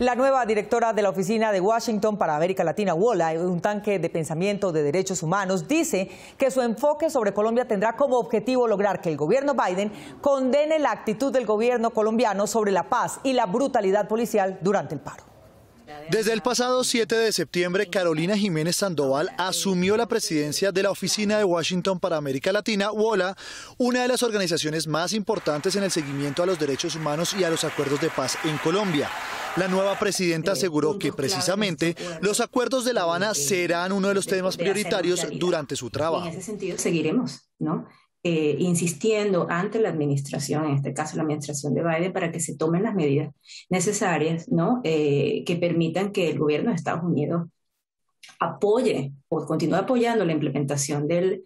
La nueva directora de la Oficina de Washington para América Latina, WOLA, un tanque de pensamiento de derechos humanos, dice que su enfoque sobre Colombia tendrá como objetivo lograr que el gobierno Biden condene la actitud del gobierno colombiano sobre la paz y la brutalidad policial durante el paro. Desde el pasado 7 de septiembre, Carolina Jiménez Sandoval asumió la presidencia de la Oficina de Washington para América Latina, WOLA, una de las organizaciones más importantes en el seguimiento a los derechos humanos y a los acuerdos de paz en Colombia. La nueva presidenta aseguró que precisamente los acuerdos de La Habana serán uno de los temas prioritarios durante su trabajo. En ese sentido, seguiremos, ¿no? Eh, insistiendo ante la administración, en este caso la administración de Biden, para que se tomen las medidas necesarias ¿no? Eh, que permitan que el gobierno de Estados Unidos apoye o continúe apoyando la implementación del,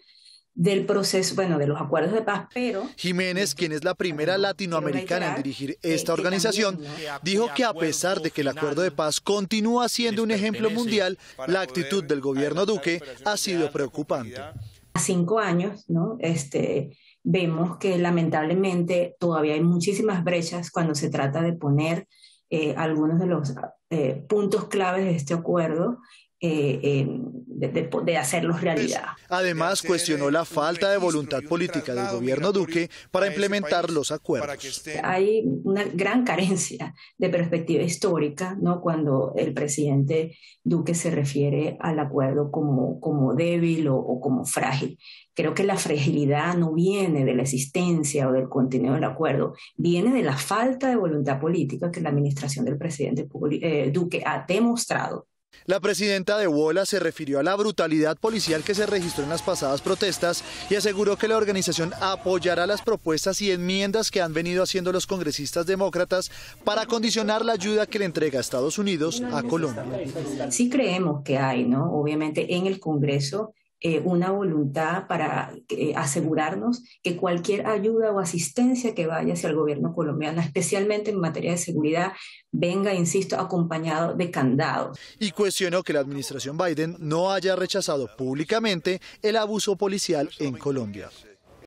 del proceso, bueno, de los acuerdos de paz, pero... Jiménez, quien es la primera latinoamericana en dirigir esta organización, dijo que a pesar de que el acuerdo de paz continúa siendo un ejemplo mundial, la actitud del gobierno Duque ha sido preocupante cinco años, ¿no? Este, vemos que lamentablemente todavía hay muchísimas brechas cuando se trata de poner eh, algunos de los eh, puntos claves de este acuerdo eh, de, hacerlos realidad. Además, cuestionó la falta de voluntad política del gobierno Duque para implementar los acuerdos. Hay una gran carencia de perspectiva histórica ¿no? cuando el presidente Duque se refiere al acuerdo como, como débil o, como frágil. Creo que la fragilidad no viene de la existencia o del contenido del acuerdo, viene de la falta de voluntad política que la administración del presidente eh, Duque ha demostrado la presidenta de WOLA se refirió a la brutalidad policial que se registró en las pasadas protestas y aseguró que la organización apoyará las propuestas y enmiendas que han venido haciendo los congresistas demócratas para condicionar la ayuda que le entrega Estados Unidos a Colombia. Sí creemos que hay, ¿no? Obviamente en el Congreso eh, una voluntad para eh, asegurarnos que cualquier ayuda o asistencia que vaya hacia el gobierno colombiano, especialmente en materia de seguridad, venga, insisto, acompañado de candados. Y cuestionó que la administración Biden no haya rechazado públicamente el abuso policial en Colombia.